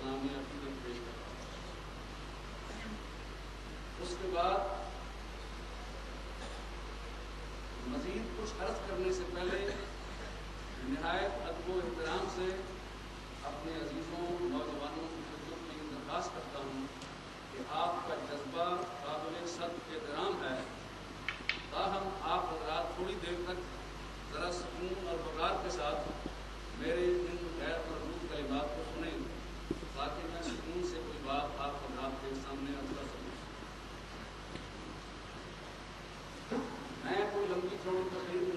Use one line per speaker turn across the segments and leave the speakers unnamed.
اسے عقیدت پیش کرتا اس کے بعد مزید کچھ عرض کرنے سے پہلے نہایت ادب و احترام سے اپنے عزیزوں، نوجوانوں کی خدمت میں یہ درخواست کرتا ہوں کہ آپ کا جذبہ قابل صد احترام ہے۔ تاہم، آپ حضرات تھوڑی دیر تک ذرا سکون اور وقار کے ساتھ میرے ان Don't believe.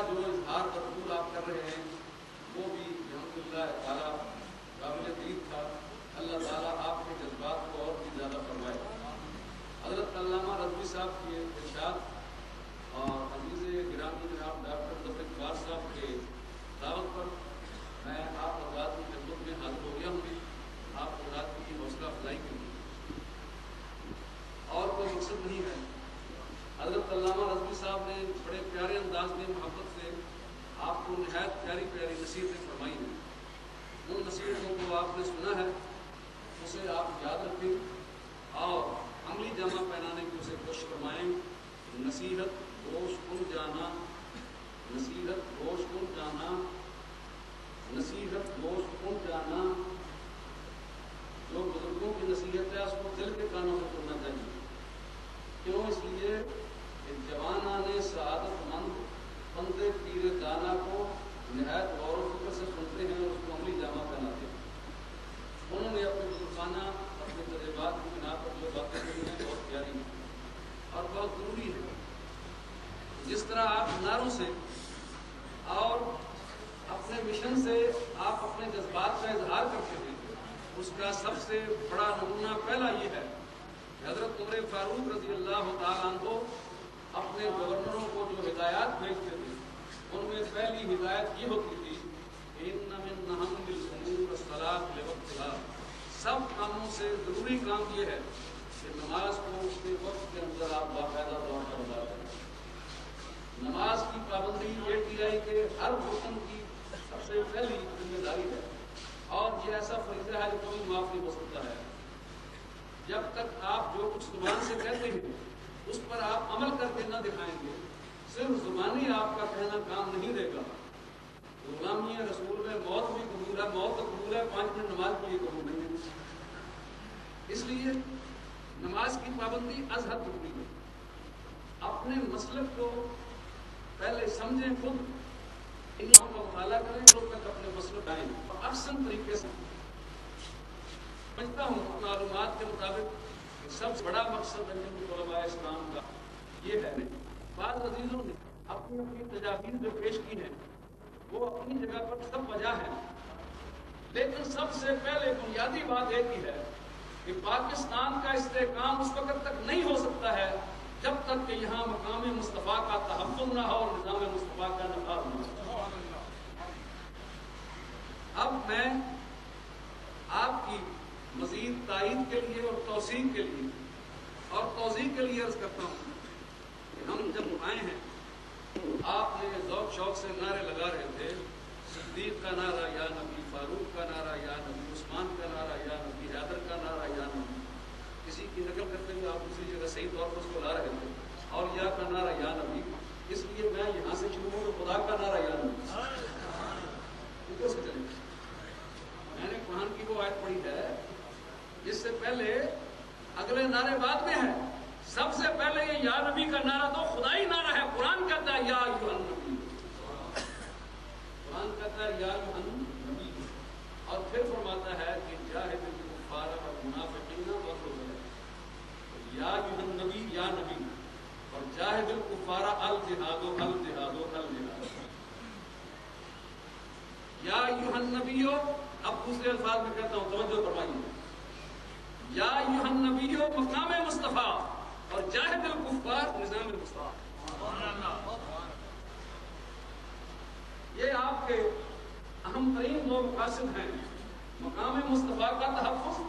کا جو اظہار بطور آپ کر رہے ہیں، وہ بھی الحمد للہ تعالیٰ قابل دید تھا۔ اللہ تعالیٰ آپ کے جذبات کو اور بھی زیادہ فرمائے۔ حضرت علامہ رضوی صاحب کے ارشاد اور عزیز گرامی جناب ڈاکٹر ظفر اقبال صاحب کے دعوت پر میں آپ حضرات کی خدمت میں حاضر ہو گیا ہوں۔ آپ حضرات کی حوصلہ افزائی کے لیے۔ اور کوئی مقصد نہیں ہے۔ حضرت علامہ رضوی صاحب نے بڑے پیارے انداز میں محبت آپ کو نہایت پیاری پیاری نصیحتیں فرمائی ہیں ان نصیحتوں کو آپ نے سنا ہے، اسے آپ یاد رکھیں۔ اور عملی جامع پہنانے کی اسے کوشش فرمائیں۔ نصیحت گوش کن جانا۔ نصیحت گوش کن جانا۔ نصیحت گوش کن جانا۔ جو بزرگوں کی نصیحت ہے، اس کو دل کے کانوں سے سننا چاہیے۔ کیوں؟ اس لیے کہ جوانہ نے سعادت مند پیر دانا کو نہایت غور و فکر سے سنتے ہیں اور اس کو عملی جامع پہناتے ہیں۔ انہوں نے اپنے بزرگانہ اپنے تجربات کی بنا پر جو باتیں کہی ہیں، بہت پیاری ہیں۔ اور بہت ضروری ہے۔ جس طرح آپ ناروں سے اور اپنے مشن سے آپ اپنے جذبات کا اظہار کرتے ہیں، اس کا سب سے بڑا نمونہ پہلا یہ ہے کہ حضرت عمر فاروق رضی اللہ تعالیٰ عنہ اپنے گورنروں کو جو ہدایات بھیجتے تھے ان میں پہلی ہدایت یہ ہوتی تھی کہ ان من الصلاۃ لوقتها سب کاموں سے ضروری کام یہ ہے کہ نماز کو اس کے وقت کے اندر آپ باقاعدہ طور پر ادا کریں۔ نماز کی پابندی یہ ٹی آئی کے ہر حکم کی سب سے پہلی ذمہ داری ہے۔ اور یہ ایسا فریضہ ہے جو کوئی معاف نہیں ہو سکتا ہے۔ جب تک آپ جو کچھ زبان سے کہتے ہیں، اس پر آپ عمل کر کے نہ دکھائیں گے صرف زبانی آپ کا کہنا کام نہیں دے گا۔ غلامی رسول میں موت بھی قبول ہے، موت تو قبول ہے، پانچ منٹ نماز کے لیے قبول نہیں ہے۔ اس لیے نماز کی پابندی از حد ضروری ہے۔ اپنے مسلک کو پہلے سمجھیں خود۔ ان لوگوں کا مطالعہ کریں لوگ تک اپنے مسلک آئیں۔ اور افسن طریقے سے۔ سمجھتا ہوں معلومات کے مطابق سب سے بڑا مقصد ہے علماء اسلام کا۔ یہ ہے۔ بعض عزیزوں نے اپنی اپنی تجاویز جو پیش کی ہیں، وہ اپنی جگہ پر سب وجہ ہے لیکن سب سے پہلے بنیادی بات ایک ہی ہے کہ پاکستان کا استحکام اس وقت تک نہیں ہو سکتا ہے جب تک کہ یہاں مقام مصطفیٰ کا تحفظ نہ ہو اور نظام مصطفیٰ کا نفاذ نہ ہو۔ اب میں آپ کی مزید تائید کے لیے اور توسیع کے لیے اور توضیع کے لیے عرض کرتا ہوں۔ ہم جب آئے ہیں، آپ نے ذوق شوق سے نعرے لگا رہے تھے، صدیق کا نعرہ یا نبی، فاروق کا نعرہ یا نبی عثمان کا نعرہ یا نبی حیدر کا نعرہ یا نبی کسی کی نقل کرتے ہوئے آپ دوسری جگہ صحیح طور پر اس کو لا رہے تھے اور یا کا نعرہ یا نبی اس لیے میں یہاں سے شروع ہوں تو خدا کا نعرہ یا نبی سے چلیں میں نے قرآن کی وہ آیت پڑھی ہے جس سے پہلے اگلے نعرے بعد میں ہے سب سے پہلے یہ یا نبی کا نعرہ تو خدائی نعرہ ہے قرآن کہتا ہے یا نبی قرآن کہتا ہے یا نبی اور پھر فرماتا ہے کہ جاہد الکفار اور منافقین وغیرہ یا نبی یا نبی اور جاہد الکفار الجہاد الجہاد الجہاد یا نبیو اب دوسرے الفاظ میں کہتا ہوں توجہ فرمائیے یا نبیو مقام مصطفیٰ اور جاہد الکفار نظام مصطفیٰ۔ یہ آپ کے اہم ترین دو مقاصد ہیں۔ مقام مصطفیٰ کا تحفظ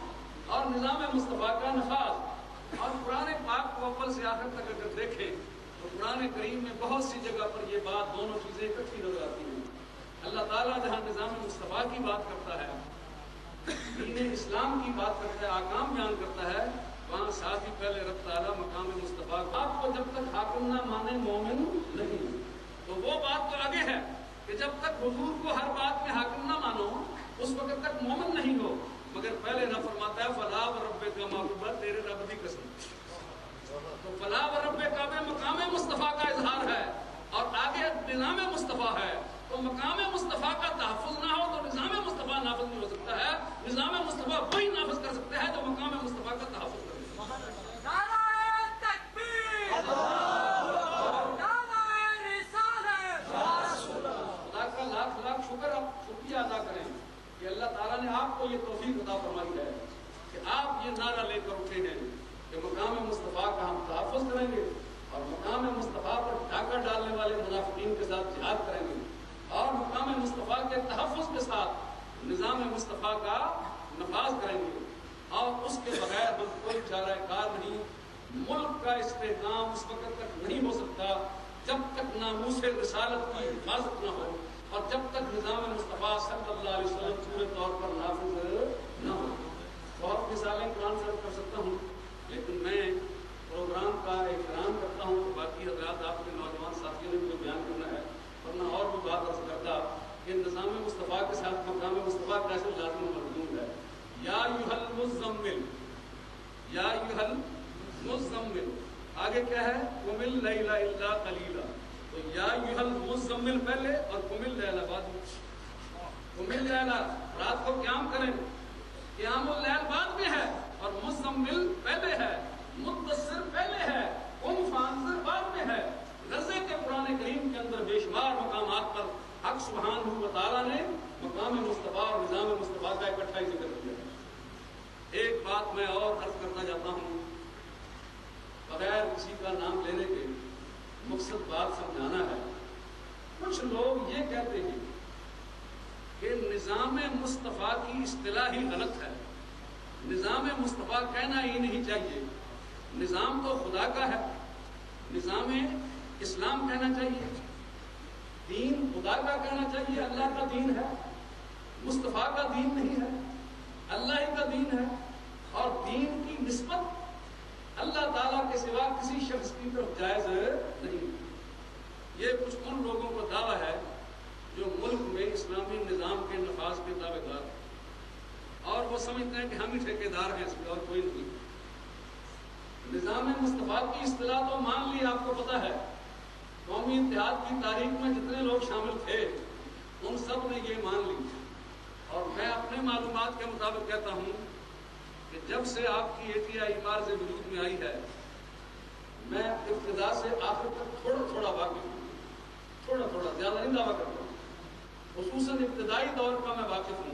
اور نظام مصطفیٰ کا نفاذ۔ اور قرآن پاک کو اول سے آخر تک اگر دیکھیں تو قرآن کریم میں بہت سی جگہ پر یہ بات دونوں چیزیں اکٹھی نظر آتی ہیں۔ اللہ تعالیٰ جہاں نظام مصطفیٰ کی بات کرتا ہے دین اسلام کی بات کرتا ہے، آکام بیان کرتا ہے، وہاں ساتھ ہی پہلے رب تعالیٰ مقام مصطفیٰ آپ کو جب تک حاکم نہ مانے، مومن نہیں۔ تو وہ بات تو آگے ہے کہ جب تک حضور کو ہر بات میں حاکم نہ مانو، اس وقت تک مومن نہیں ہو۔ مگر پہلے نہ فرماتا ہے فلاح رب کا محبوبہ تیرے رب کی قسم تو فلاح و رب کا مقام مصطفیٰ کا اظہار ہے اور آگے نظام مصطفیٰ ہے تو مقام مصطفیٰ کا تحفظ نہ ہو تو نظام مصطفیٰ نافذ نہیں ہو سکتا ہے نظام مصطفیٰ وہی نافذ کر سکتا ہے جو مقام مصطفیٰ کا تحفظ کرے خدا کا لاکھ لاکھ شکر آپ شکریہ ادا کریں کہ اللہ تعالیٰ نے آپ کو یہ توفیق عطا فرمائی ہے کہ آپ یہ نعرہ لے کر اٹھے ہیں کہ مقام مصطفیٰ کا ہم تحفظ کریں گے اور مقام مصطفیٰ پر ڈھاکہ ڈالنے والے منافقین کے ساتھ جہاد کریں گے اور مقام مصطفیٰ کے تحفظ کے ساتھ نظام مصطفیٰ کا نفاذ کریں گے اور اس کے بغیر ہم کوئی چارہ کار نہیں ملک کا اس وقت تک نہیں ہو سکتا جب تک ناموس رسالت کی حفاظت نہ ہو اور جب تک نظام مصطفیٰ صلی اللہ علیہ وسلم پورے طور پر نافذ نہ ہو۔ بہت مثالیں قرآن سے کر سکتا ہوں، لیکن میں پروگرام کا احترام کرتا ہوں کہ باقی حضرات آپ کے نوجوان ساتھیوں نے مجھے بیان کرنا ہے۔ ورنہ اور بھی بات عرض کرتا کہ نظام مصطفیٰ کے ساتھ مقام مصطفیٰ کیسے لازم مضمون ہے۔ یا یوحل مزمل، یا یوحل مزمل آگے کیا ہے؟ کمل لیلا الا قلیلا تو یا یوحل مزمل پہلے اور کمل لیلا بعد۔ میں کمل لیلا رات کو قیام کریں۔ قیام اللیل بعد میں ہے اور مزمل پہلے ہے۔ متصر پہلے ہے۔ ام فانزر بعد میں ہے۔ غزے کے قرآن کریم کے اندر بے شمار مقامات پر حق سبحان و تعالیٰ نے مقام مصطفیٰ اور نظام مصطفیٰ کا اکٹھا ہی ذکر کیا۔ ایک بات میں اور عرض کرنا چاہتا ہوں۔ بغیر کسی کا نام لینے کے مقصد بات سمجھانا ہے۔ کچھ لوگ یہ کہتے ہیں کہ نظام مصطفیٰ کی اصطلاح ہی غلط ہے۔ نظام مصطفیٰ کہنا ہی نہیں چاہیے۔ نظام تو خدا کا ہے۔ نظام اسلام کہنا چاہیے۔ دین خدا کا کہنا چاہیے۔ اللہ کا دین ہے۔ مصطفیٰ کا دین نہیں ہے۔ اللہ ہی کا دین ہے۔ اور دین کی نسبت اللہ تعالیٰ کے سوا کسی شخص کی طرف جائز نہیں۔ یہ کچھ ان لوگوں کا دعویٰ ہے جو ملک میں اسلامی نظام کے نفاذ کے دعوے دار اور وہ سمجھتے ہیں کہ ہم ہی ٹھیکے دار ہیں، اس میں اور کوئی نہیں۔ نظام مصطفیٰ کی اصطلاح تو مان لی، آپ کو پتا ہے۔ قومی اتحاد کی تاریخ میں جتنے لوگ شامل تھے، ان سب نے یہ مان لی۔ اور میں اپنے معلومات کے مطابق کہتا ہوں کہ جب سے آپ کی اے ٹی آئی مار سے وجود میں آئی ہے، میں ابتدا سے آخر تک تھوڑا تھوڑا واقف ہوں۔ تھوڑا تھوڑا، زیادہ نہیں دعویٰ کرتا ہوں۔ خصوصاً ابتدائی دور کا میں واقف ہوں۔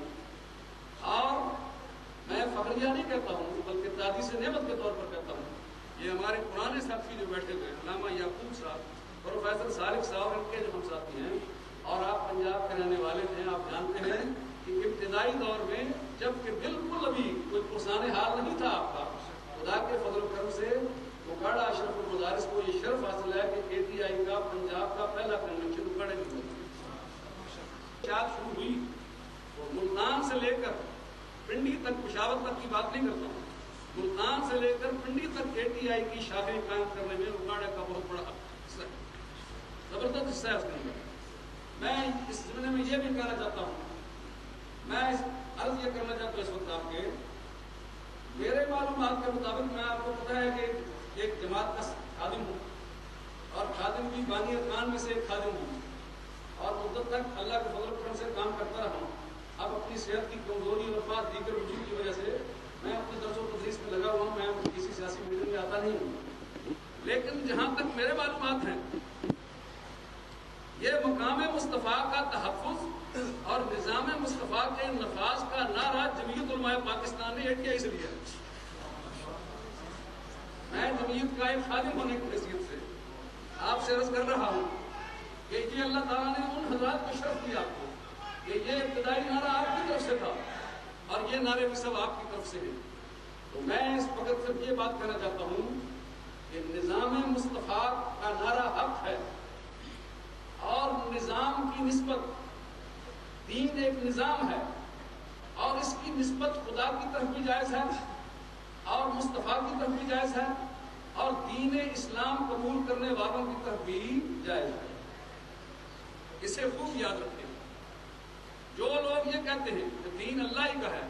بڑھیا نہیں کہتا ہوں، بلکہ دادی سے نعمت کے طور پر کہتا ہوں۔ یہ ہمارے پرانے ساتھی جو بیٹھے ہوئے ہیں، علامہ یعقوب صاحب، پروفیسر صالح صاحب ان کے جو ہم ساتھی ہیں۔ اور آپ پنجاب کے رہنے والے تھے آپ جانتے ہیں کہ ابتدائی دور میں جبکہ بالکل ابھی کوئی پرسان حال نہیں تھا آپ کا۔ خدا کے فضل و کرم سے اکاڑا اشرف المدارس کو یہ شرف حاصل ہے کہ اے ٹی آئی کا، پنجاب کا پہلا کنوینشن اکاڑے کی ہوئی چار شروع ہوئی۔ اور ملتان سے لے کر پنڈی تک پشاور تک کی بات نہیں کرتا ہوں۔ ملتان سے لے کر پنڈی تک اے ٹی آئی کی شاخیں قائم کرنے میں اکاڑے کا بہت بڑا حصہ ہے۔ زبردست حصہ ہے اس کے اندر۔ میں اس زمانے میں یہ بھی کہنا چاہتا ہوں۔ میں اس عرض یہ کرنا چاہتا ہوں اس وقت آپ کے میرے معلومات کے مطابق میں آپ کو پتا ہے کہ ایک جماعت کا خادم ہوں اور خادم بھی بانی خان میں سے ایک خادم ہوں اور مدت تک اللہ کے فضل کرم سے کام کرتا رہا ہوں۔ اب اپنی صحت کی کمزوری اور بات دیگر وجود کی وجہ سے میں اپنے درس و تدریس میں لگا ہوا ہوں، میں کسی سیاسی میٹنگ میں آتا نہیں ہوں۔ لیکن جہاں تک میرے معلومات ہیں یہ مقام مصطفیٰ کا تحفظ اور نظام مصطفیٰ کے نفاذ کا نعرہ جمعیت علماء پاکستان نے ایک اس لیے؟ میں جمعیت کا ایک خادم ہونے کی حیثیت سے آپ سے عرض کر رہا ہوں کہ یہ اللہ تعالیٰ نے ان حضرات کو شرف دیا آپ کو کہ یہ ابتدائی نعرہ آپ کی طرف سے تھا اور یہ نعرے بھی سب آپ کی طرف سے ہیں۔ تو میں اس وقت صرف یہ بات کہنا چاہتا ہوں کہ نظام مصطفیٰ کا نعرہ حق ہے۔ اور نظام کی نسبت، دین ایک نظام ہے اور اس کی نسبت خدا کی طرف بھی جائز ہے اور مصطفیٰ کی طرف بھی جائز ہے اور دین اسلام قبول کرنے والوں کی طرف بھی جائز ہے۔ اسے خوب یاد رکھیں۔ جو لوگ یہ کہتے ہیں کہ دین اللہ ہی کا ہے،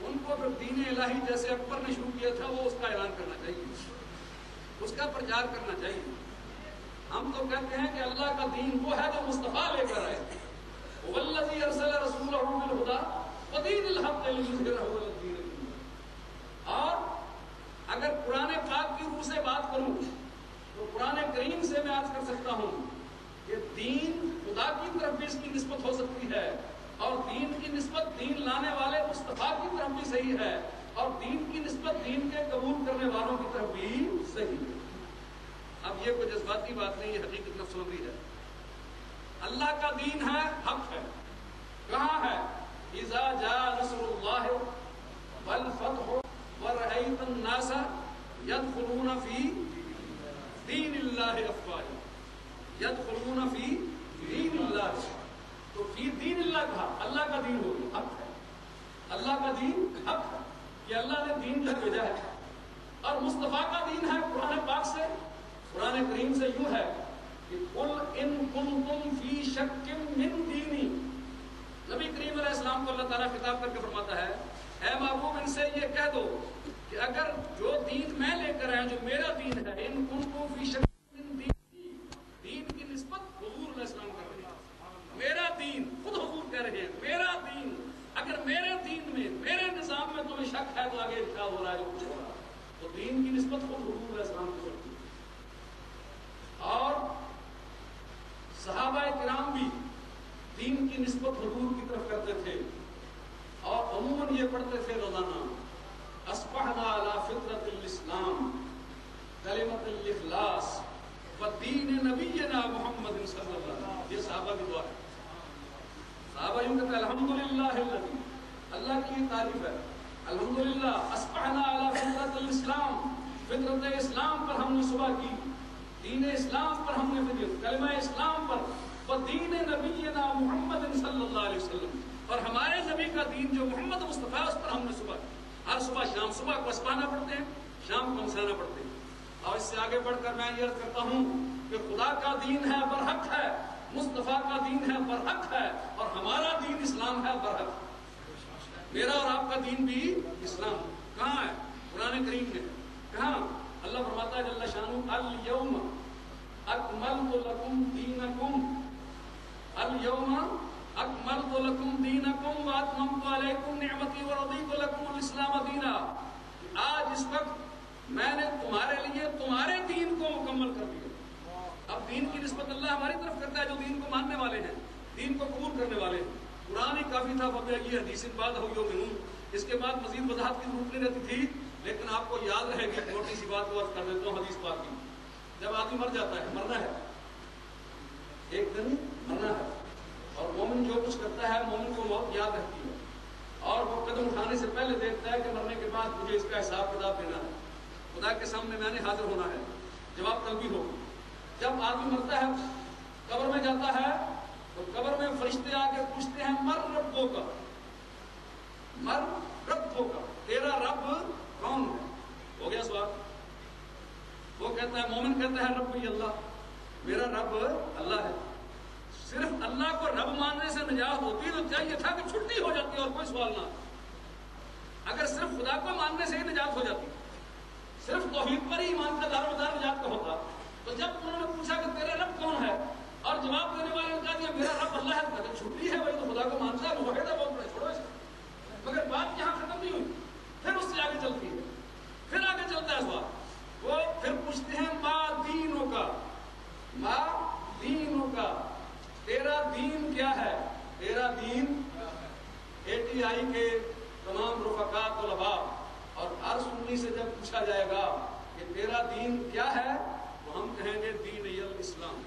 ان کو پھر دین الہی جیسے اکبر نے شروع کیا تھا، وہ اس کا اعلان کرنا چاہیے۔ اس کا پرچار کرنا چاہیے۔ ہم تو کہتے ہیں کہ اللہ کا دین وہ ہے جو مصطفیٰ لے کر آئے۔ والذی ارسل رسولہ بالہدى ودین الحق لیظہرہ علی الدین اور اگر قرآن پاک کی روح سے بات کروں، تو قرآن کریم سے میں آج کر سکتا ہوں کہ دین خدا کی طرف بھی اس کی نسبت ہو سکتی ہے، اور دین کی نسبت دین لانے والے مصطفیٰ کی طرف بھی صحیح ہے، اور دین کی نسبت دین کے قبول کرنے والوں کی طرف بھی صحیح ہے۔ اب یہ کوئی جذباتی بات نہیں، یہ حقیقت نفسوندی ہے۔ اللہ کا دین ہے، حق ہے۔ کہاں ہے؟ اذا جاء نصر اللہ والفتح ورأيت الناس يدخلون في دین اللہ افواہا۔ يدخلون في دین اللہ۔ تو فی دین اللہ کہا اللہ کا دین ہو گیا حق ہے۔ اللہ کا دین حق ہے۔ کہ اللہ نے دین جو بھیجا ہے۔ اور مصطفیٰ کا دین ہے قرآن پاک سے۔ قرآن کریم سے یوں ہے کہ قل ان کنتم فی شک من دینی۔ نبی کریم علیہ السلام کو اللہ تعالیٰ خطاب کر کے فرماتا ہے، اے محبوب ان سے یہ کہہ دو کہ اگر جو دین میں لے کر آئے جو میرا دین ہے، ان کن فی شک من دینی دین کی نسبت حضور علیہ السلام کر رہے ہیں میرا دین خود حضور کہہ رہے ہیں میرا دین اگر میرے دین میں میرے نظام میں تمہیں شک ہے تو آگے کیا ہو رہا ہے جو کچھ ہو رہا ہے تو دین کی نسبت خود حضور علیہ السلام کو کرتی ہے اور صحابہ کرام بھی دین کی نسبت حضور کی طرف کرتے تھے اور عموماً یہ پڑھتے تھے روزانہ اسپحنا علی فطرت الاسلام کلمت الاخلاص و دین نبینا محمد صلی اللہ علیہ وسلم یہ صحابہ کی دعا ہے صحابہ یوں کہتے ہیں الحمدللہ الذی اللہ کی یہ تعریف ہے الحمدللہ اسپحنا علی فطرت الاسلام فطرت اسلام پر ہم نے صبح کی، دین اسلام پر ہم نے فطرت کلمہ اسلام پر و دین نبینا محمد صلی اللہ علیہ وسلم۔ اور ہمارے نبی کا دین جو محمد مصطفیٰ اس پر ہم نے صبح کی ہر صبح شام صبح کو اسپانا پڑھتے ہیں، شام کو مسانا پڑھتے ہیں۔ اور اس سے آگے بڑھ کر میں یہ کرتا ہوں کہ خدا کا دین ہے برحق ہے، مصطفیٰ کا دین ہے برحق ہے، اور ہمارا دین اسلام ہے برحق۔ میرا اور آپ کا دین بھی اسلام۔ کہاں ہے؟ قرآن کریم میں۔ کہاں؟ اللہ فرماتا ہے جل شانو الیوم اکملت لکم دینکم۔ الیوم اکملت لکم دینکم واتممت علیکم نعمتی ورضیت لکم الاسلام دینا۔ آج اس وقت میں نے تمہارے لیے تمہارے دین کو مکمل کر دیا۔ اب دین کی نسبت اللہ ہماری طرف کرتا ہے جو دین کو ماننے والے ہیں، دین کو قبول کرنے والے ہیں۔ قرآن ہی کافی تھا فبی یہ حدیث بعد ہو یوم اس کے بعد مزید وضاحت کی ضرورت نہیں رہتی تھی۔ لیکن آپ کو یاد رہے گی چھوٹی سی بات کو عرض کر دیتا ہوں، حدیث پاک کی۔ جب آدمی مر جاتا ہے، مرنا ہے۔ ایک دن مرنا ہے۔ اور مومن جو کچھ کرتا ہے، مومن کو بہت یاد رہتی ہے۔ اور وہ قدم اٹھانے سے پہلے دیکھتا ہے کہ مرنے کے بعد مجھے اس کا حساب کتاب دینا ہے۔ خدا کے سامنے میں نے حاضر ہونا ہے۔ جواب تب بھی ہو جب آدمی مرتا ہے، قبر میں جاتا ہے، تو قبر میں فرشتے آ کے پوچھتے ہیں، مر ربوں کا مر رب کا تیرا رب کون ہے ہو گیا سوال۔ وہ کہتا ہے، مومن کہتا ہے، رب اللہ۔ میرا رب اللہ ہے۔ صرف اللہ کو رب ماننے سے نجات ہوتی تو چاہیے تھا کہ چھٹی ہو جاتی اور کوئی سوال نہ اگر صرف خدا کو ماننے سے ہی نجات ہو جاتی، صرف توحید پر ہی ایمان کا دار مدار نجات کا ہوتا، تو جب انہوں نے پوچھا کہ تیرا رب کون ہے؟ اور جواب دینے والے نے کہا دیا میرا رب اللہ ہے۔ چھٹی ہے وہی تو خدا کو مانتا ہے وہ ہے بہت بڑے چھوڑو اسے مگر بات یہاں ختم نہیں ہوئی۔ پھر اس سے آگے چلتی ہے۔ پھر آگے چلتا ہے سوال۔ وہ پھر پوچھتے ہیں، ماں دینوں کا۔ ماں دینوں کا۔ تیرا دین کیا ہے؟ تیرا دین اے ٹی آئی کے تمام رفقات طلباء۔ اور ہر سنی سے جب پوچھا جائے گا کہ تیرا دین کیا ہے، تو ہم کہیں گے، دین یل اسلام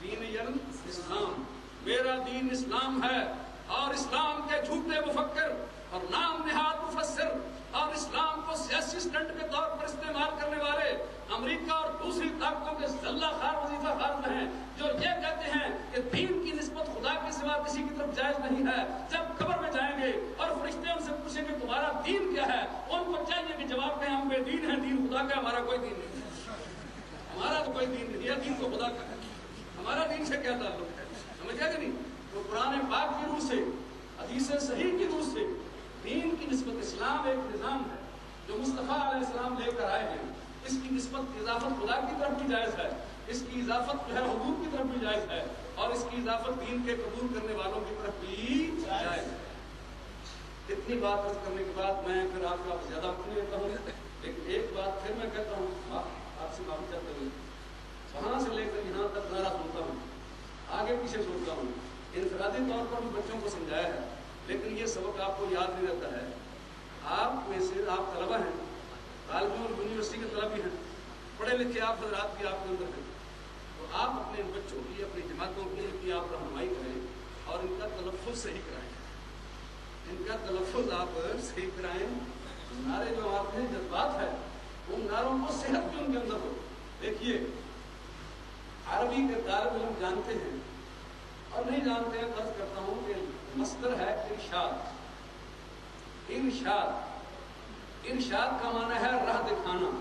دین یل اسلام میرا دین اسلام ہے اور اسلام کے جھوٹے مفکر۔ اور نام نہاد مفسر اور اسلام کو سیاسی سٹنٹ کے طور پر استعمال کرنے والے امریکہ اور دوسری طاقتوں کے ذلہ خار وظیفہ خار ہیں، جو یہ کہتے ہیں کہ دین کی نسبت خدا کے سوا کسی کی طرف جائز نہیں ہے۔ جب قبر میں جائیں گے اور فرشتے ان سے پوچھیں گے تمہارا دین کیا ہے، ان کو چاہیے کہ جواب دیں، ہم بے دین ہیں، دین خدا کا ہمارا کوئی دین نہیں ہے۔ ہمارا تو کوئی دین نہیں ہے، دین تو خدا کا ہے۔ ہمارا دین سے کیا تعلق ہے؟ سمجھا کہ نہیں؟ تو قرآن پاک کی روح سے، حدیث صحیح کی روح سے دین کی نسبت اسلام ایک نظام ہے جو مصطفیٰ علیہ السلام لے کر آئے ہیں۔ اس کی نسبت اضافت خدا کی طرف بھی جائز ہے۔ اس کی اضافت جو ہے حضور کی طرف بھی جائز ہے۔ اور اس کی اضافت دین کے قبول کرنے والوں کی طرف بھی جائز ہے۔ اتنی بات عرض کرنے کے بعد میں پھر آپ کا زیادہ نہیں لیتا ہوں، لیکن ایک بات پھر میں کہتا ہوں آپ سے معافی چاہتے ہوئے وہاں سے لے کر یہاں تک نعرہ سنتا ہوں۔ آگے پیچھے سنتا ہوں۔ انفرادی طور پر بھی بچوں کو سمجھایا ہے۔ لیکن یہ سبق آپ کو یاد نہیں رہتا ہے۔ آپ میں سے آپ طلبہ ہیں طالب علم یونیورسٹی کے طلبی ہیں، پڑھے لکھے آپ حضرات بھی آپ کے اندر ہیں۔ تو آپ اپنے بچوں کی، اپنی جماعتوں کی ان کی آپ رہنمائی کریں اور ان کا تلفظ صحیح کرائیں۔ ان کا تلفظ آپ صحیح کرائیں۔ نعرے جو آپ نے جذبات ہے ان نعروں کو صحت بھی ان کے اندر ہو۔ دیکھیے، عربی کے طالب علم جانتے ہیں اور نہیں جانتے ہیں فرض کرتا ہوں کہ مستر ہے ارشاد۔ ارشاد۔ ارشاد کا معنی ہے راہ دکھانا۔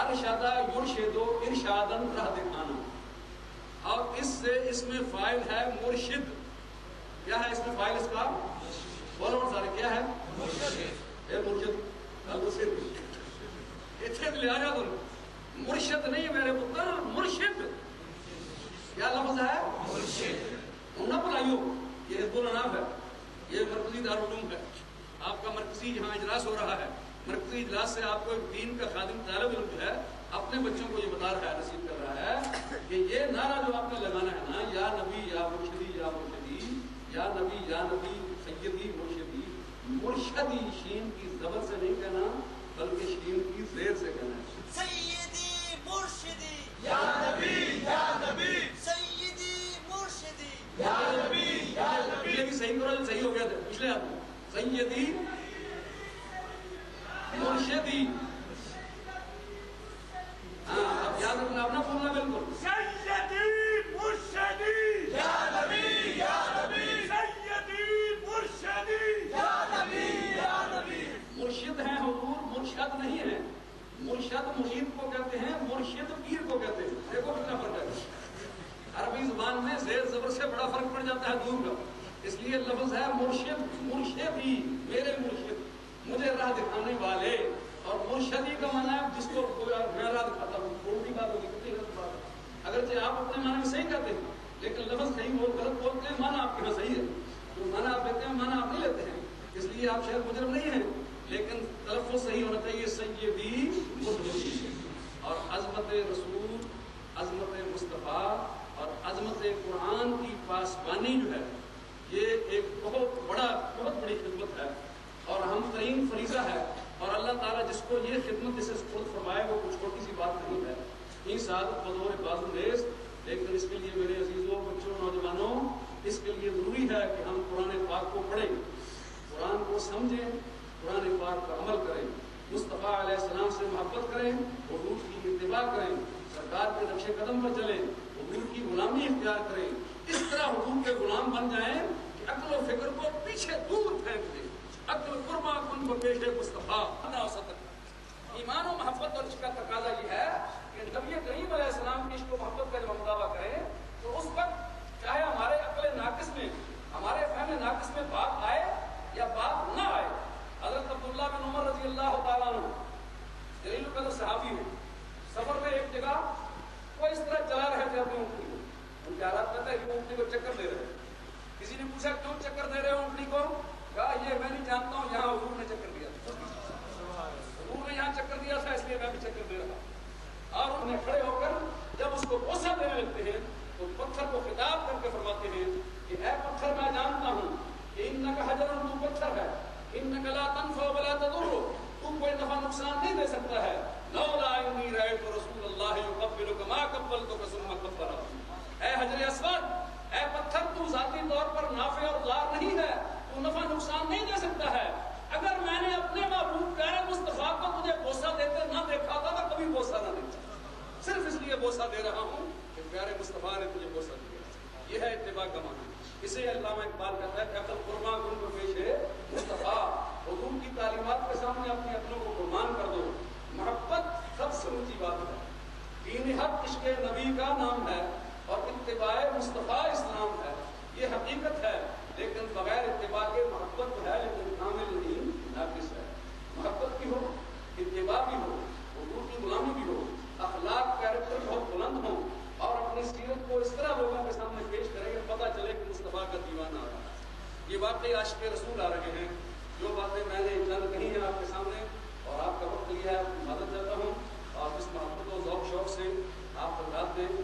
ارشادہ یرشدو ارشادن راہ دکھانا۔ اور اس سے اس میں فائل ہے مرشد۔ کیا ہے اس میں فائل اس کا؟ بولو سارے کیا ہے؟ مرشد۔ اے مرشد لے آ تو مرشد نہیں میرے پتر مرشد۔ کیا لفظ ہے؟ نہ بلائیو، یہ حزب الناف ہے، یہ مرکزی دارالعلوم ہے۔ آپ کا مرکزی جہاں اجلاس ہو رہا ہے، مرکزی اجلاس سے آپ کو ایک دین کا خادم طالب علم جو ہے، اپنے بچوں کو یہ بتا رہا ہے، نصیب کر رہا ہے کہ یہ نعرہ جو آپ نے لگانا ہے نا، یا نبی، یا مرشدی یا مرشدی، یا نبی یا نبی، سیدی، مرشدی مرشدی شین کی زبر سے نہیں کہنا، بلکہ شین کی زیر سے کہنا ہے۔
سیدی، مرشدی۔
آپ سیدی مرشدی ہاں اب یاد رکھنا اپنا بولنا بالکل
سیدی مرشدی یا نبی یا نبی سیدی مرشدی یا نبی یا نبی
مرشد ہیں حضور مرشد نہیں ہے مرشد مرید کو کہتے ہیں مرشد پیر کو کہتے ہیں. دیکھو کتنا فرق ہے. عربی زبان میں زیر زبر سے بڑا فرق پڑ جاتا ہے دور کا. اس لیے لفظ ہے مرشد مرشد ہی، میرے مرشد، مجھے راہ دکھانے والے۔ اور مرشدی کا معنی ہے جس کو میں راہ دکھاتا ہوں الٹی بات ہوگی کتنی غلط بات ہے۔ اگرچہ آپ اپنے معنی میں صحیح کہتے ہیں، لیکن لفظ صحیح بول غلط بولتے ہیں، معنی آپ کے یہاں صحیح ہے۔ جو معنی آپ لیتے ہیں، معنی آپ نہیں لیتے ہیں۔ اس لیے آپ شاید مجرم نہیں ہیں، لیکن تلفظ صحیح ہونا چاہیے، سیدی مرشدی اور عظمت رسول، عظمت مصطفیٰ، اور عظمت قرآن کی پاسبانی جو ہے یہ ایک بہت بڑا بہت بڑی خدمت ہے اور اہم ترین فریضہ ہے اور اللہ تعالیٰ جس کو یہ خدمت جسے خود فرمائے وہ کچھ چھوٹی سی بات نہیں ہے۔ ان سال بدور بازو نیز لیکن اس کے لیے میرے عزیزوں، بچوں، نوجوانوں، اس کے لیے ضروری ہے کہ ہم قرآن پاک کو پڑھیں، قرآن کو سمجھیں، قرآن پاک پر عمل کریں۔ مصطفیٰ علیہ السلام سے محبت کریں، حضور کی اتباع کریں، سرکار کے نقش قدم پر چلیں، حضور کی غلامی اختیار کریں۔ اس طرح حضور کے غلام بن جائیں عقل و فکر کو پیچھے دور پھینک دیں عقل قربا کن کو پیش مصطفیٰ۔ انا وسط ایمان و محبت اور اس کا تقاضا یہ ہے کہ نبی کریم علیہ السلام کی عشق و محبت کا جب ہم دعویٰ کریں، تو اس وقت چاہے ہمارے عقل ناقص میں، ہمارے فہم ناقص میں بات آئے یا بات نہ آئے۔ حضرت عبداللہ بن عمر رضی اللہ تعالیٰ عنہ جلیل القدر صحابی ہے سفر میں ایک جگہ وہ اس طرح چلا رہے تھے اپنی اونٹنی کو۔ ان کے حالات میں تھا کہ وہ اونٹنی کو چکر دے رہے کسی نے پوچھا کیوں چکر دے رہے ہو اونٹنی کو؟ کہا یہ میں نہیں جانتا ہوں، یہاں حضور نے چکر دیا حضور نے یہاں چکر دیا تھا، اس لیے میں بھی چکر دے رہا اور انہیں کھڑے ہو کر جب اس کو بوسا دینے لگتے ہیں، تو پتھر کو خطاب کر کے فرماتے ہیں کہ اے پتھر، میں جانتا ہوں کہ ان کا حجر تو پتھر ہے۔ ان کا لا تنفع ولا تضر۔ تو کوئی نفع نقصان نہیں دے سکتا ہے۔ لولا انی رأیت رسول اللہ یقبلک ما قبلتک ثم قبلک اے حجر اسود، اے پتھر، تو ذاتی طور پر نافع اور ضار نہیں ہے تو نفع نقصان نہیں دے سکتا ہے اگر میں نے اپنے محبوب پیارے مصطفیٰ کو تجھے بوسا دیتے نہ دیکھا تھا تو کبھی بوسا نہ دیتا صرف اس لیے بوسا دے رہا ہوں کہ پیارے مصطفیٰ نے تجھے بوسا دیا۔ یہ ہے اتباع کا معنی۔ اسے علامہ اقبال کہتا ہے کہ عقل قربان کن کو پیش ہے۔ مصطفیٰ، حضور کی تعلیمات کے سامنے اپنے اپنوں کو قربان کر دو۔ محبت سب سے اونچی بات ہے۔ دین حق عشق نبی کا نام ہے اور اتباع مصطفیٰ اسلام ہے۔ یہ حقیقت ہے، لیکن بغیر اتباع کے محبت تو ہے، لیکن کامل نہیں، ناقص ہے۔ محبت بھی ہو، اتباع بھی ہو، حضور کی غلامی بھی ہو، اخلاق کیریکٹر بہت بلند ہو اور وہ اس طرح لوگوں کے سامنے پیش کرے کہ پتہ چلے کہ مصطفیٰ کا دیوان آ رہا ہے۔ یہ واقعی عاشق رسول آ رہے ہیں۔ جو باتیں میں نے جلد کہی ہیں آپ کے سامنے اور آپ کا وقت لیا ہے آپ کی مدد چاہتا ہوں۔ اور اس محبت و ذوق شوق سے آپ حضرات دیں۔